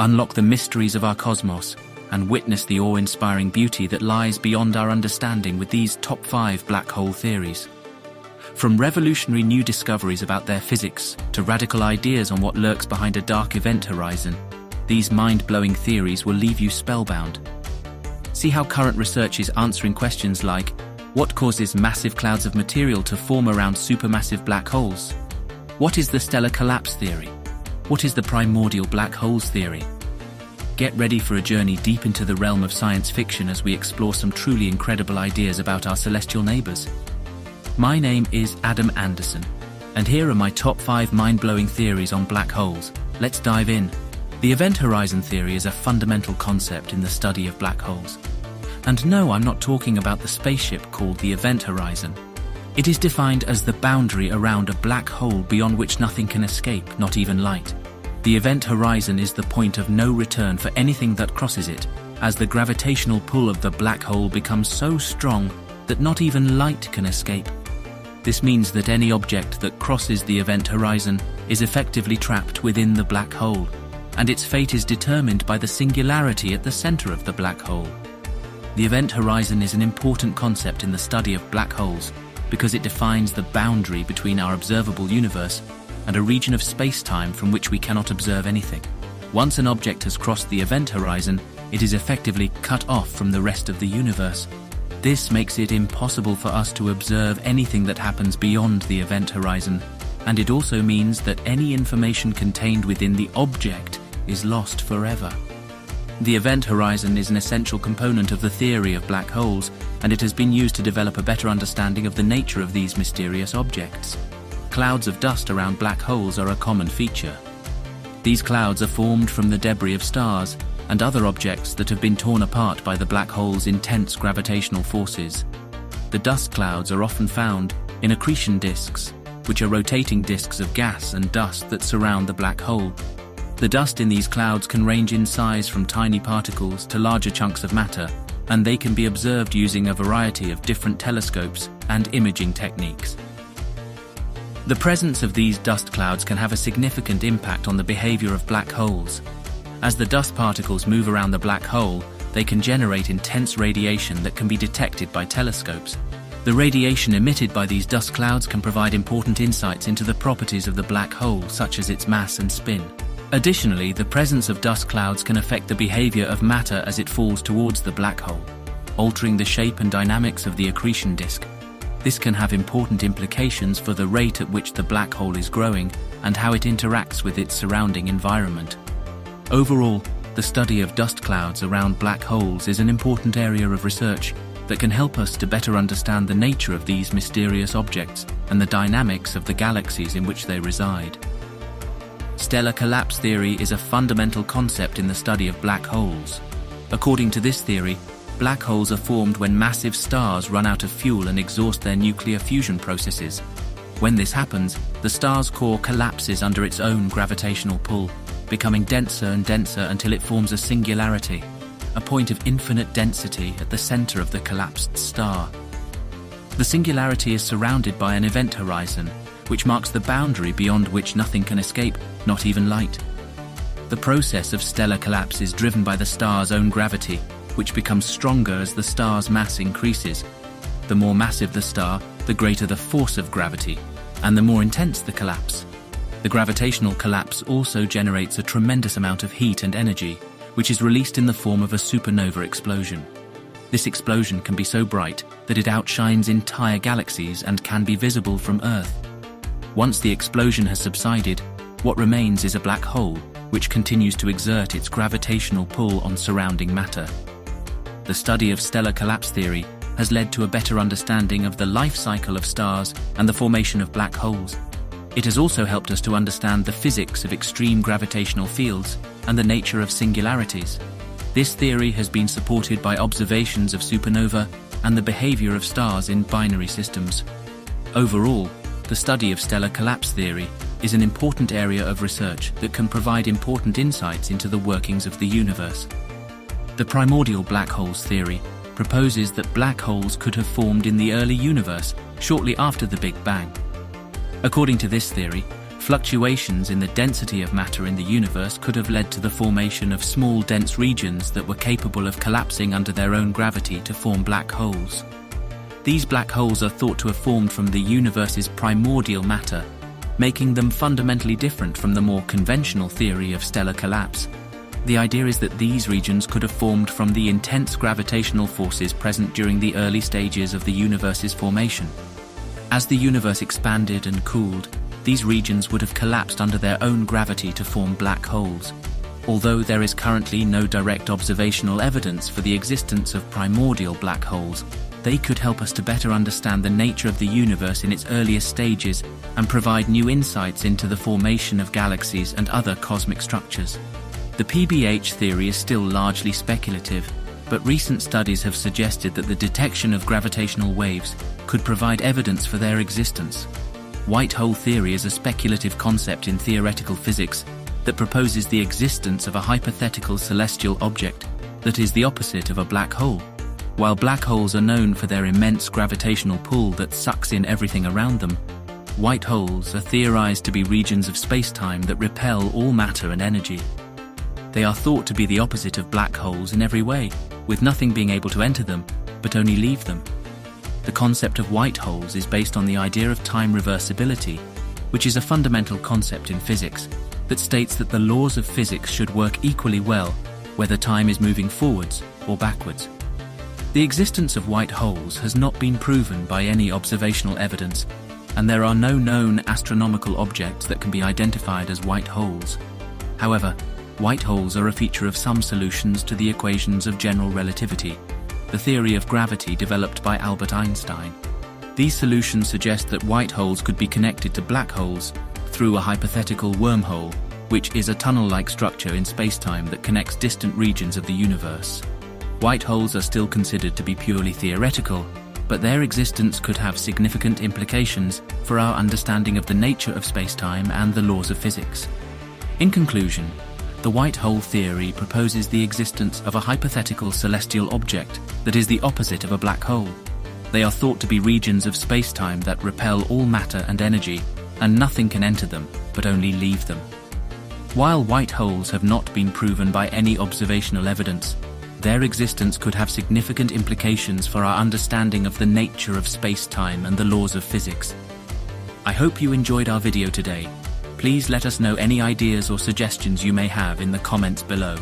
unlock the mysteries of our cosmos, and witness the awe-inspiring beauty that lies beyond our understanding with these top five black hole theories. From revolutionary new discoveries about their physics to radical ideas on what lurks behind a dark event horizon, these mind-blowing theories will leave you spellbound. See how current research is answering questions like, what causes massive clouds of material to form around supermassive black holes? What is the stellar collapse theory? What is the primordial black holes theory? Get ready for a journey deep into the realm of science fiction as we explore some truly incredible ideas about our celestial neighbors. My name is Adam Anderson, and here are my top 5 mind-blowing theories on black holes. Let's dive in. The event horizon theory is a fundamental concept in the study of black holes. And no, I'm not talking about the spaceship called the event horizon. It is defined as the boundary around a black hole beyond which nothing can escape, not even light. The event horizon is the point of no return for anything that crosses it, as the gravitational pull of the black hole becomes so strong that not even light can escape. This means that any object that crosses the event horizon is effectively trapped within the black hole, and its fate is determined by the singularity at the center of the black hole. The event horizon is an important concept in the study of black holes because it defines the boundary between our observable universe and a region of space-time from which we cannot observe anything. Once an object has crossed the event horizon, it is effectively cut off from the rest of the universe. This makes it impossible for us to observe anything that happens beyond the event horizon, and it also means that any information contained within the object is lost forever. The event horizon is an essential component of the theory of black holes, and it has been used to develop a better understanding of the nature of these mysterious objects. Clouds of dust around black holes are a common feature. These clouds are formed from the debris of stars and other objects that have been torn apart by the black hole's intense gravitational forces. The dust clouds are often found in accretion disks, which are rotating disks of gas and dust that surround the black hole the dust in these clouds can range in size from tiny particles to larger chunks of matter, and they can be observed using a variety of different telescopes and imaging techniques. The presence of these dust clouds can have a significant impact on the behavior of black holes. As the dust particles move around the black hole, they can generate intense radiation that can be detected by telescopes. The radiation emitted by these dust clouds can provide important insights into the properties of the black hole, such as its mass and spin. Additionally, the presence of dust clouds can affect the behavior of matter as it falls towards the black hole, altering the shape and dynamics of the accretion disk. This can have important implications for the rate at which the black hole is growing and how it interacts with its surrounding environment. Overall, the study of dust clouds around black holes is an important area of research that can help us to better understand the nature of these mysterious objects and the dynamics of the galaxies in which they reside. Stellar collapse theory is a fundamental concept in the study of black holes. According to this theory, black holes are formed when massive stars run out of fuel and exhaust their nuclear fusion processes. When this happens, the star's core collapses under its own gravitational pull, becoming denser and denser until it forms a singularity, a point of infinite density at the center of the collapsed star. The singularity is surrounded by an event horizon, which marks the boundary beyond which nothing can escape, not even light. The process of stellar collapse is driven by the star's own gravity, which becomes stronger as the star's mass increases. The more massive the star, the greater the force of gravity, and the more intense the collapse. The gravitational collapse also generates a tremendous amount of heat and energy, which is released in the form of a supernova explosion. This explosion can be so bright that it outshines entire galaxies and can be visible from Earth. Once the explosion has subsided, what remains is a black hole, which continues to exert its gravitational pull on surrounding matter. The study of stellar collapse theory has led to a better understanding of the life cycle of stars and the formation of black holes. It has also helped us to understand the physics of extreme gravitational fields and the nature of singularities. This theory has been supported by observations of supernova and the behavior of stars in binary systems. Overall, the study of stellar collapse theory is an important area of research that can provide important insights into the workings of the universe. The primordial black holes theory proposes that black holes could have formed in the early universe shortly after the Big Bang. According to this theory, Fluctuations in the density of matter in the universe could have led to the formation of small dense regions that were capable of collapsing under their own gravity to form black holes. These black holes are thought to have formed from the universe's primordial matter, making them fundamentally different from the more conventional theory of stellar collapse. The idea is that these regions could have formed from the intense gravitational forces present during the early stages of the universe's formation. As the universe expanded and cooled, these regions would have collapsed under their own gravity to form black holes. Although there is currently no direct observational evidence for the existence of primordial black holes, they could help us to better understand the nature of the universe in its earliest stages and provide new insights into the formation of galaxies and other cosmic structures. The PBH theory is still largely speculative, but recent studies have suggested that the detection of gravitational waves could provide evidence for their existence. White hole theory is a speculative concept in theoretical physics that proposes the existence of a hypothetical celestial object that is the opposite of a black hole. While black holes are known for their immense gravitational pull that sucks in everything around them, white holes are theorized to be regions of spacetime that repel all matter and energy. They are thought to be the opposite of black holes in every way, with nothing being able to enter them, but only leave them. The concept of white holes is based on the idea of time reversibility, which is a fundamental concept in physics that states that the laws of physics should work equally well whether time is moving forwards or backwards. The existence of white holes has not been proven by any observational evidence, and there are no known astronomical objects that can be identified as white holes. However, white holes are a feature of some solutions to the equations of general relativity, the theory of gravity developed by Albert Einstein. These solutions suggest that white holes could be connected to black holes through a hypothetical wormhole, which is a tunnel-like structure in spacetime that connects distant regions of the universe. White holes are still considered to be purely theoretical, but their existence could have significant implications for our understanding of the nature of spacetime and the laws of physics. In conclusion, the white hole theory proposes the existence of a hypothetical celestial object that is the opposite of a black hole. They are thought to be regions of spacetime that repel all matter and energy, and nothing can enter them, but only leave them. While white holes have not been proven by any observational evidence, their existence could have significant implications for our understanding of the nature of space-time and the laws of physics. I hope you enjoyed our video today Please let us know any ideas or suggestions you may have in the comments below.